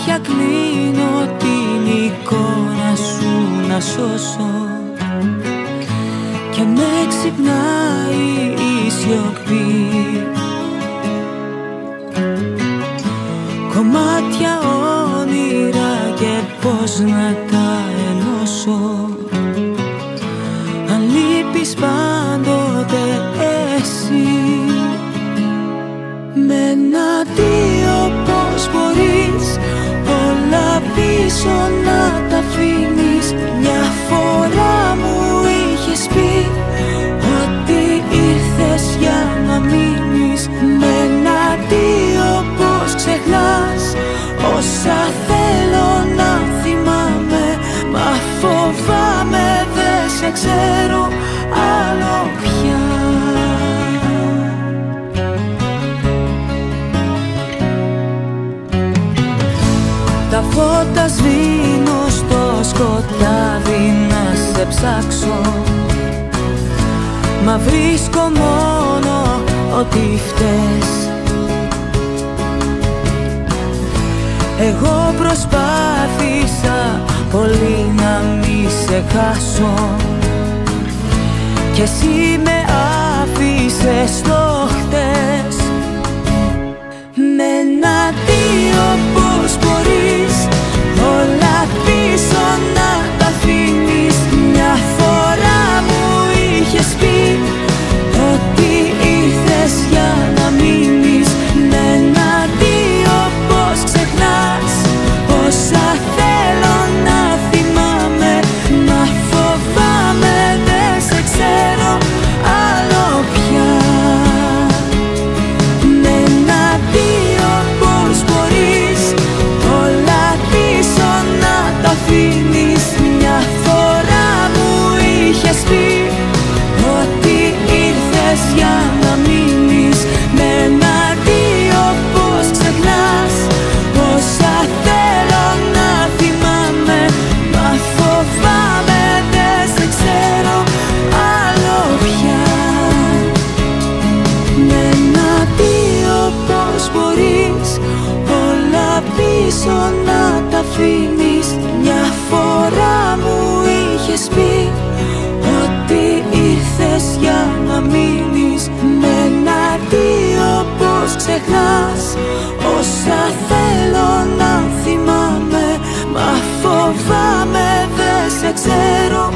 μάτια κλείνω την εικόνα σου να σώσω. Και με ξυπνάει η σιωπή. Κομμάτια όνειρα και πώς να τα ενώσω. Αν λείπεις πάνω πίσω να Φώτα σβήνω στο σκοτάδι να σε ψάξω. Μα βρίσκω μόνο ότι φταίς Εγώ προσπάθησα πολύ να μη σε χάσω. Και εσύ να πει όπως μπορείς. Όλα πίσω να τα αφήνεις. Μια φορά μου είχες πει Ότι ήρθες για να μείνεις. Με ένα δύο πως ξεχνάς. Όσα θέλω να θυμάμαι Μα φοβάμαι δεν σε ξέρω.